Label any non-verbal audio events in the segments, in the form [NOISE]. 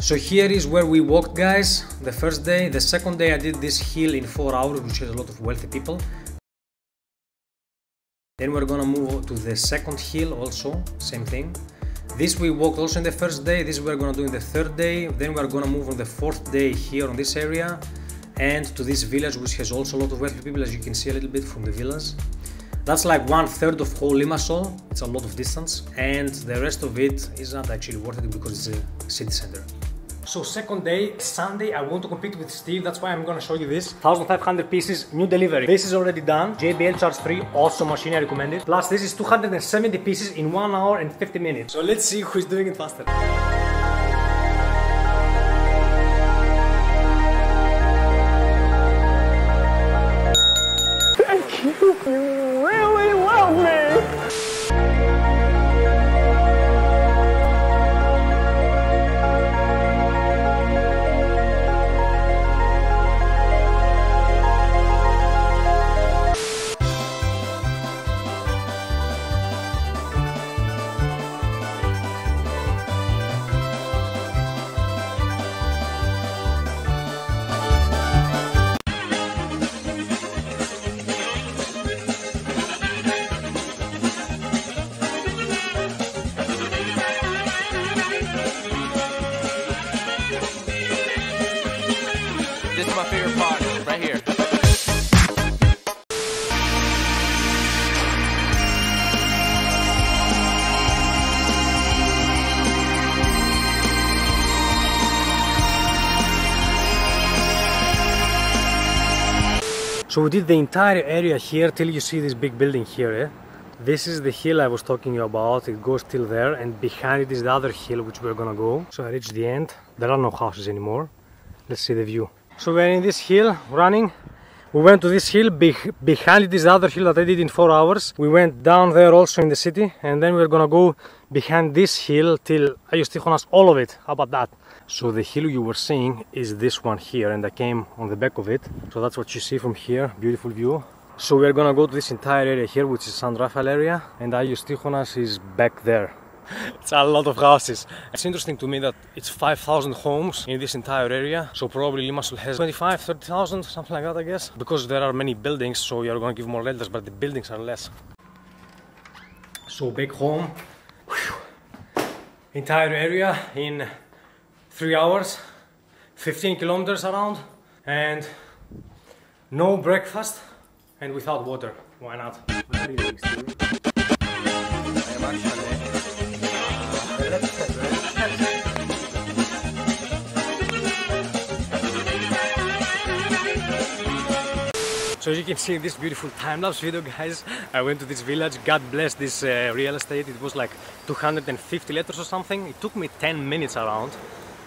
So here is where we walked guys, the first day. The second day I did this hill in 4 hours which has a lot of wealthy people. Then we're gonna move to the second hill also, same thing. This we walked also in the first day, this we're gonna do in the third day. Then we're gonna move on the fourth day here on this area and to this village which has also a lot of wealthy people as you can see a little bit from the villas. That's like one third of whole Limassol, it's a lot of distance and the rest of it is not actually worth it because it's a city center. So second day, Sunday, I want to compete with Steve. That's why I'm gonna show you this. 1500 pieces, new delivery. This is already done. JBL Charge 3, awesome machine, I recommend it. Plus this is 270 pieces in 1 hour and 50 minutes. So let's see who's doing it faster. Thank you. This is my favorite part, right here. So we did the entire area here till you see this big building here. Eh? This is the hill I was talking about. It goes till there, and behind it is the other hill which we're gonna go. So I reached the end. There are no houses anymore. Let's see the view. So we're in this hill running. We went to this hill. Be- behind this other hill that I did in four hours. We went down there also in the city, and then we're gonna go behind this hill till Ayos all of it. How about that? So the hill you were seeing is this one here, and I came on the back of it. So that's what you see from here. Beautiful view. So we're gonna go to this entire area here, which is San Rafael area, and Ayos Tichonas is back there. [LAUGHS] It's a lot of houses. It's interesting to me that it's 5,000 homes in this entire area. So probably Limassol has 25, 30,000, something like that, I guess. Because there are many buildings, so you're gonna give more letters, but the buildings are less. So back home, whew, entire area in three hours, 15 kilometers around, and no breakfast, and without water. Why not? So as you can see in this beautiful time-lapse video guys, I went to this village, God bless this uh, real estate, it was like 250 letters or something, it took me 10 minutes around,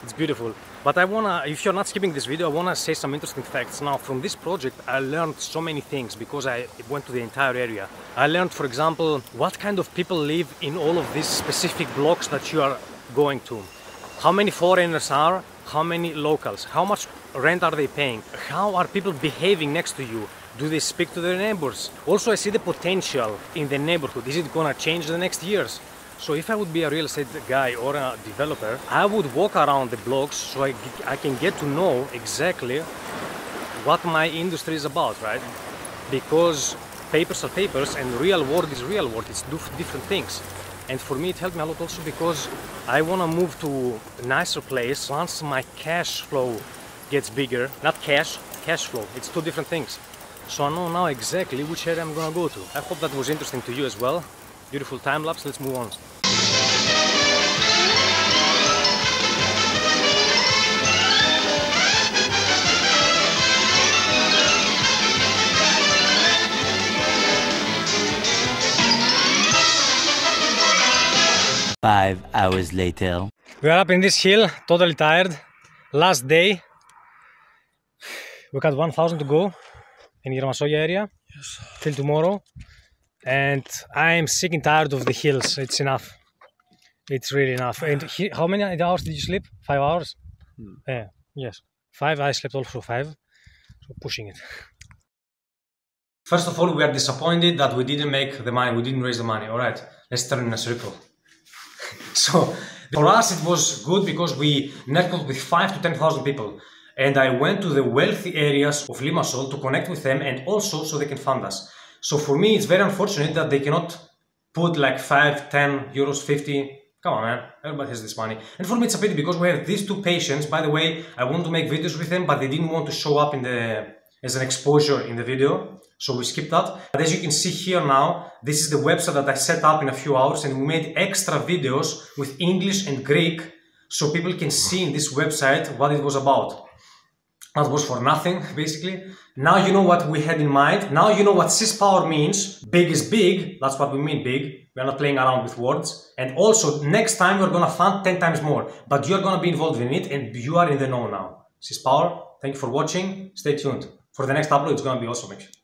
it's beautiful. But I wanna, if you're not skipping this video, I wanna say some interesting facts. Now from this project I learned so many things because I went to the entire area. I learned for example, what kind of people live in all of these specific blocks that you are going to. How many foreigners are, how many locals, how much rent are they paying, how are people behaving next to you, do they speak to their neighbors? Also, I see the potential in the neighborhood. Is it gonna change the next years? So, if I would be a real estate guy or a developer, I would walk around the blocks so I can get to know exactly what my industry is about, right? Because papers are papers and real world is real world. It's dif- different things. And for me, it helped me a lot also because I want to move to a nicer place once my cash flow gets bigger. Not cash, cash flow. It's two different things. So I know now exactly which area I'm gonna go to. I hope that was interesting to you as well. Beautiful time lapse. Let's move on. Five hours later. We are up in this hill, totally tired. Last day. [SIGHS] We got 1000 to go in Yermasoya area yes. till tomorrow. And I am sick and tired of the hills. It's enough. It's really enough. And he, how many hours did you sleep? Five hours? Hmm. Yeah, yes. Five. I slept also five. So pushing it. First of all, we are disappointed that we didn't make the money. We didn't raise the money. All right, let's turn in a circle. [LAUGHS] so For us, it was good because we networked with five to ten thousand people, and I went to the wealthy areas of Limassol to connect with them, and also so they can fund us. So for me, it's very unfortunate that they cannot put like 5, 10 euros, 50. Come on, man. Everybody has this money. And for me, it's a pity because we have these two patients. By the way, I want to make videos with them, but they didn't want to show up in the as an exposure in the video. So we skipped that. But as you can see here now, this is the website that I set up in a few hours and we made extra videos with English and Greek so people can see in this website what it was about. That was for nothing, [LAUGHS] basically. Now you know what we had in mind. Now you know what sis power means. Big is big. That's what we mean big. We're not playing around with words. And also, next time we're gonna fund 10 times more. But you're gonna be involved in it and you are in the know now. Sis power, thank you for watching. Stay tuned. For the next upload, it's gonna be awesome actually.